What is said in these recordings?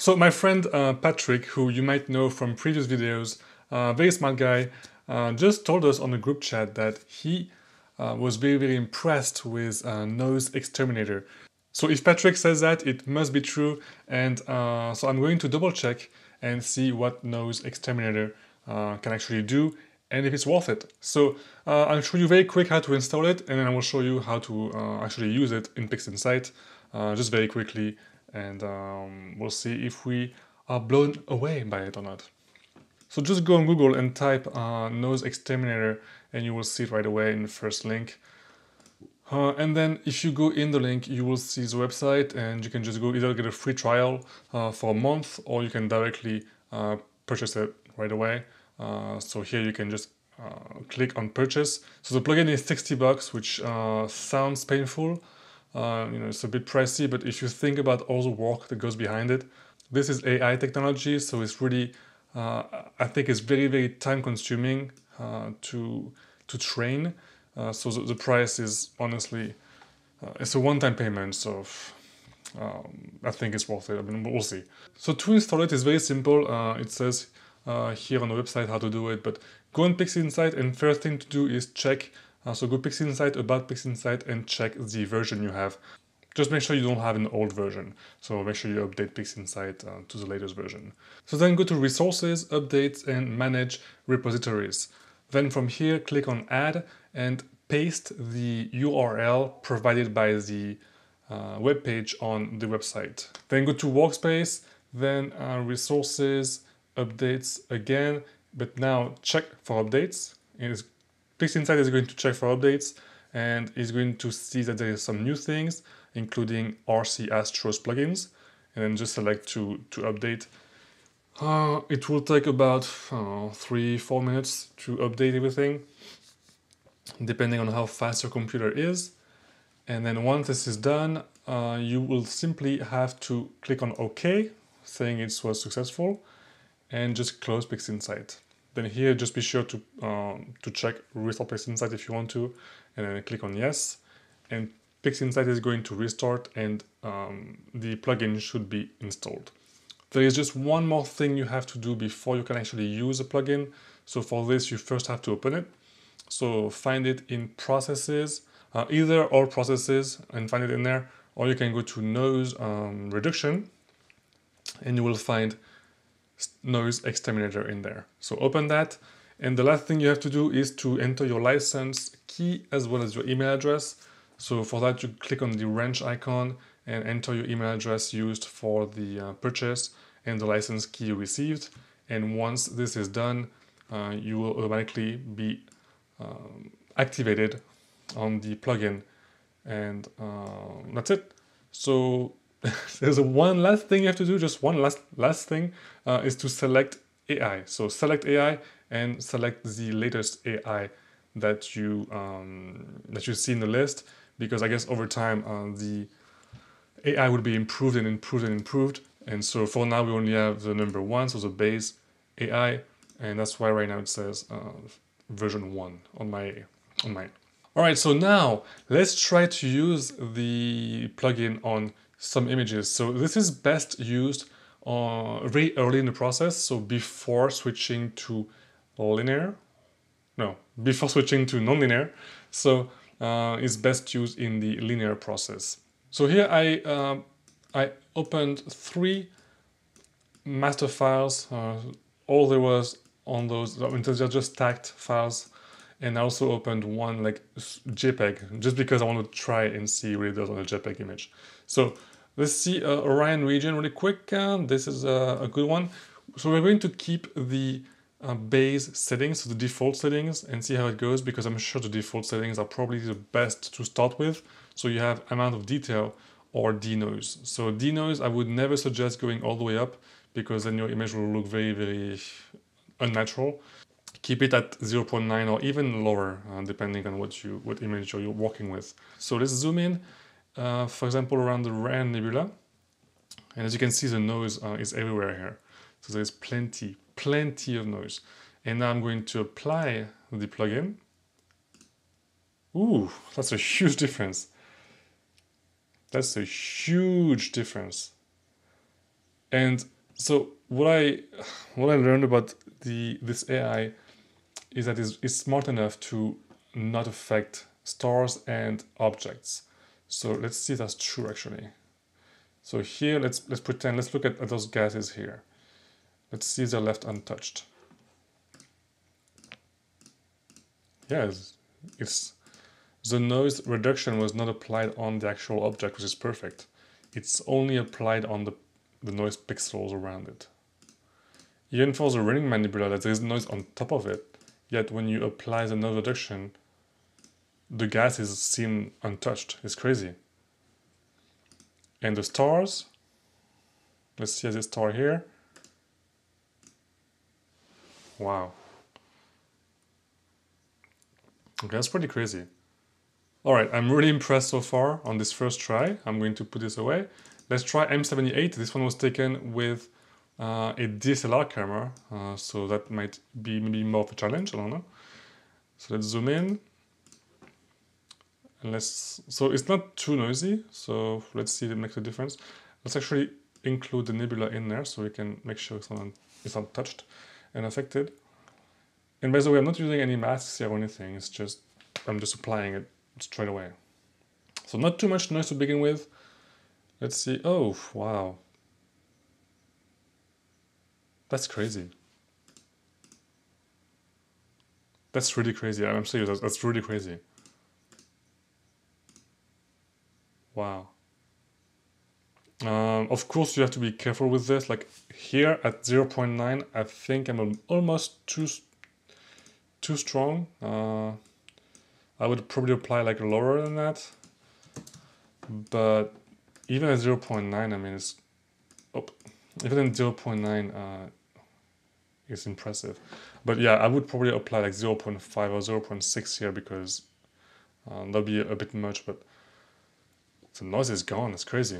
So my friend uh, Patrick, who you might know from previous videos, uh, very smart guy, uh, just told us on the group chat that he uh, was very, very impressed with uh, NoiseXTerminator. So if Patrick says that, it must be true. And uh, so I'm going to double check and see what NoiseXTerminator can actually do and if it's worth it. So I'll show you very quick how to install it and then I will show you how to actually use it in PixInsight just very quickly and um, we'll see if we are blown away by it or not. So just go on Google and type uh, NoiseXTerminator and you will see it right away in the first link. Uh, and then if you go in the link, you will see the website and you can just go either get a free trial uh, for a month or you can directly uh, purchase it right away. Uh, so here you can just uh, click on purchase. So the plugin is 60 bucks, which sounds painful. Uh, you know, it's a bit pricey, but if you think about all the work that goes behind it, this is AI technology, so it's really, uh, I think it's very, very time consuming uh, to, to train. Uh, so the, the, price is honestly, uh, it's a one-time payment, so um, I think it's worth it. I mean, we'll see. So to install it is very simple. Uh, it says here on the website how to do it, but go on PixInsight and first thing to do is check uh, so go PixInsight, about PixInsight and check the version you have. Just make sure you don't have an old version. So make sure you update PixInsight uh, to the latest version. So then go to resources, updates and manage repositories. Then from here, click on add and paste the URL provided by the uh, web page on the website. Then go to workspace, then uh, resources, updates again, but now check for updates. It is PixInsight is going to check for updates and is going to see that there is some new things, including RC Astros plugins, and then just select to, to update. Uh, it will take about three, four minutes to update everything, depending on how fast your computer is. And then once this is done, uh, you will simply have to click on OK, saying it was successful, and just close PixInsight. Then here, just be sure to, um, to check Restart PixInsight if you want to, and then click on Yes. And PixInsight is going to restart and um, the plugin should be installed. There is just one more thing you have to do before you can actually use a plugin. So for this, you first have to open it. So find it in processes, uh, either all processes and find it in there, or you can go to noise um, reduction and you will find NoiseXTerminator in there. So open that. And the last thing you have to do is to enter your license key as well as your email address. So for that, you click on the wrench icon and enter your email address used for the uh, purchase and the license key you received. And once this is done, uh, you will automatically be um, activated on the plugin. And uh, that's it. So there's one last thing you have to do, just one last last thing, uh, is to select AI. So select AI and select the latest AI that you um, that you see in the list, because I guess over time uh, the AI will be improved and improved and improved. And so for now we only have the number one, so the base AI, and that's why right now it says uh, version one on my on mine. All right, so now let's try to use the plugin on some images. So this is best used uh, very early in the process, so before switching to linear, no, before switching to nonlinear, so uh, it's best used in the linear process. So here I, uh, I opened three master files, uh, all there was on those, I mean, they're just tagged files, and I also opened one like JPEG, just because I want to try and see what it does on a JPEG image. So Let's see uh, Orion region really quick. Uh, this is a, a, good one. So we're going to keep the uh, base settings, so the default settings, and see how it goes because I'm sure the default settings are probably the best to start with. So you have amount of detail or denoise. So denoise, I would never suggest going all the way up because then your image will look very, very unnatural. Keep it at 0.9 or even lower, uh, depending on what you what image you're working with. So let's zoom in uh, for example, around the Ran Nebula. And as you can see, the noise uh, is everywhere here. So there's plenty, plenty of noise. And now I'm going to apply the plugin. Ooh, that's a huge difference. That's a huge difference. And so what I what I learned about the this AI is that it's, it's smart enough to not affect stars and objects. So let's see if that's true actually. So here let's let's pretend let's look at, at those gases here. Let's see if they're left untouched. Yes, it's the noise reduction was not applied on the actual object, which is perfect. It's only applied on the, the noise pixels around it. Even for the Running Man Nebula, there is noise on top of it, yet when you apply the noise reduction, the gases seem untouched. It's crazy. And the stars, let's see this star here. Wow. Okay, that's pretty crazy. All right, I'm really impressed so far on this first try. I'm going to put this away. Let's try M78. This one was taken with uh, a DSLR camera, uh, so that might be maybe more of a challenge, I don't know. So let's zoom in. And let's, so it's not too noisy, so let's see if it makes a difference. Let's actually include the nebula in there so we can make sure it's not, it's not touched and affected. And by the way, I'm not using any masks here or anything, it's just, I'm just applying it straight away. So not too much noise to begin with. Let's see, oh, wow. That's crazy. That's really crazy, I'm serious, that's really crazy. Wow. Um, of course, you have to be careful with this. Like here at 0.9, I think I'm almost too too strong. Uh, I would probably apply like lower than that. But even at 0.9, I mean, it's oh, even in 0.9, uh, it's impressive. But yeah, I would probably apply like 0.5 or 0.6 here because uh, that'll be a bit much. But the noise is gone. It's crazy.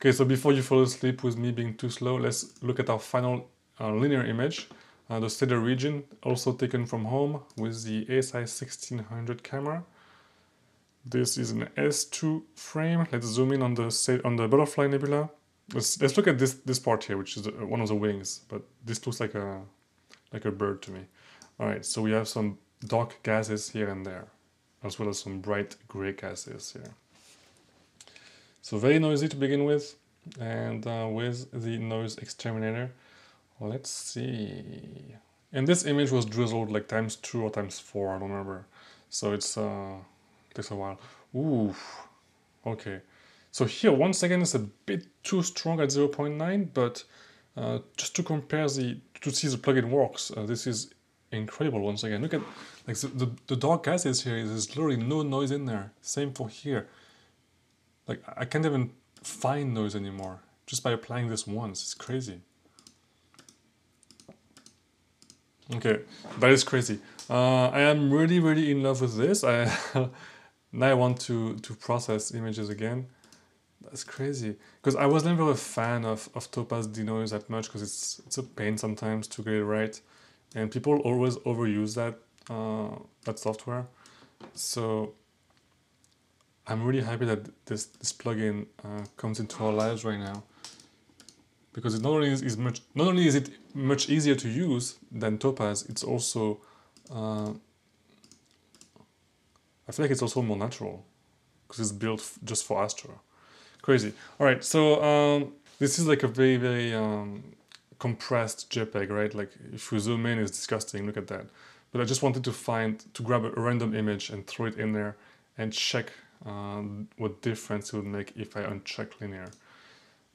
Okay, so before you fall asleep with me being too slow, let's look at our final uh, linear image. Uh, the Sadr region, also taken from home with the ASI 1600 camera. This is an S2 frame. Let's zoom in on the on the butterfly nebula. Let's, let's look at this this part here, which is one of the wings, but this looks like a like a bird to me. All right, so we have some dark gases here and there, as well as some bright gray gases here. So very noisy to begin with, and uh, with the NoiseXTerminator, let's see. And this image was drizzled like times two or times four, I don't remember. So it's uh, takes a while. Ooh, okay. So here, once again, it's a bit too strong at 0.9, but uh, just to compare the, to see the plugin works, uh, this is incredible once again. Look at, like the, the, the dark gases here, there's literally no noise in there. Same for here. Like I can't even find noise anymore just by applying this once. It's crazy. Okay, that is crazy. Uh, I am really, really in love with this. I now I want to to process images again. That's crazy because I was never a fan of of Topaz denoise that much because it's it's a pain sometimes to get it right, and people always overuse that uh, that software. So I'm really happy that this, this plugin uh, comes into our lives right now because it not only is, is, much not only is it much easier to use than Topaz, it's also uh, I feel like it's also more natural because it's built just for Astro. Crazy. All right, so um, this is like a very very um, compressed JPEG, right? Like if you zoom in, it's disgusting. Look at that. But I just wanted to find to grab a random image and throw it in there and check um, what difference it would make if I uncheck linear.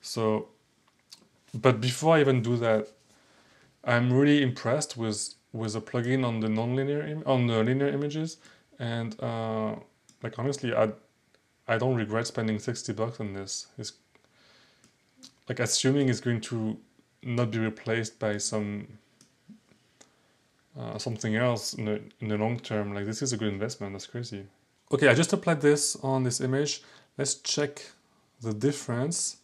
So, but before I even do that, I'm really impressed with with a plugin on the non-linear on the linear images, and uh, like honestly, I I don't regret spending sixty bucks on this. It's like assuming it's going to not be replaced by some uh, something else in the in the long term. Like this is a good investment. That's crazy. Okay, I just applied this on this image. Let's check the difference.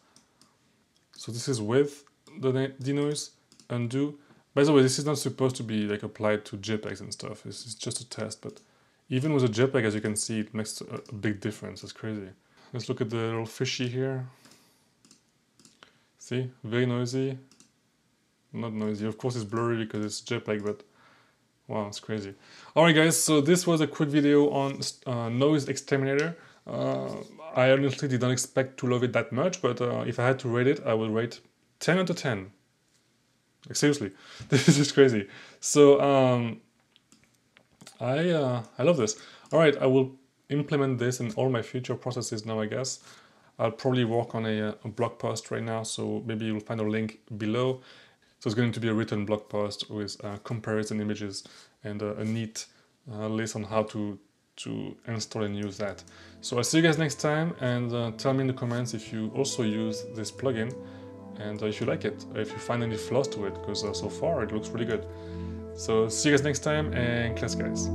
So this is with the denoise, undo. By the way, this is not supposed to be like applied to JPEGs and stuff. This is just a test, but even with a JPEG, as you can see, it makes a, big difference. It's crazy. Let's look at the little fishy here. See, very noisy. Not noisy. Of course, it's blurry because it's JPEG, but wow, it's crazy. Alright, guys. So this was a quick video on uh, NoiseXTerminator. Uh, I honestly didn't expect to love it that much, but uh, if I had to rate it, I would rate 10 out of 10. Like, seriously, this is crazy. So um, I uh, I love this. All right, I will implement this in all my future processes now. I guess I'll probably work on a, a blog post right now, so maybe you'll find a link below. So it's going to be a written blog post with uh, comparison images and uh, a neat uh, list on how to to install and use that. So I'll see you guys next time and uh, tell me in the comments if you also use this plugin and if you like it, if you find any flaws to it, because so far it looks really good. So see you guys next time and class guys.